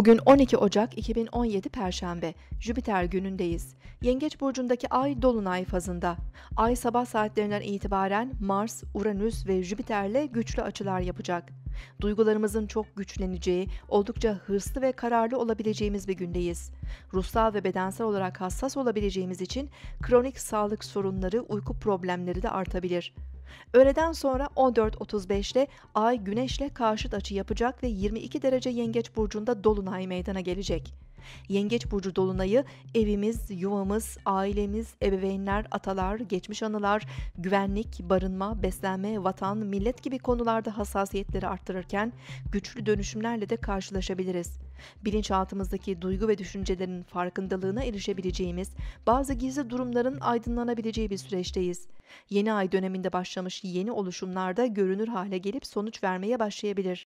Bugün 12 Ocak 2017 Perşembe, Jüpiter günündeyiz. Yengeç burcundaki ay dolunay fazında. Ay sabah saatlerinden itibaren Mars, Uranüs ve Jüpiter'le güçlü açılar yapacak. Duygularımızın çok güçleneceği, oldukça hırslı ve kararlı olabileceğimiz bir gündeyiz. Ruhsal ve bedensel olarak hassas olabileceğimiz için kronik sağlık sorunları, uyku problemleri de artabilir. Öğleden sonra 14.35'te Ay Güneş'le karşıt açı yapacak ve 22 derece Yengeç burcunda dolunay meydana gelecek. Yengeç burcu dolunayı evimiz, yuvamız, ailemiz, ebeveynler, atalar, geçmiş anılar, güvenlik, barınma, beslenme, vatan, millet gibi konularda hassasiyetleri arttırırken güçlü dönüşümlerle de karşılaşabiliriz. Bilinçaltımızdaki duygu ve düşüncelerin farkındalığına erişebileceğimiz, bazı gizli durumların aydınlanabileceği bir süreçteyiz. Yeni ay döneminde başlamış yeni oluşumlarda görünür hale gelip sonuç vermeye başlayabilir.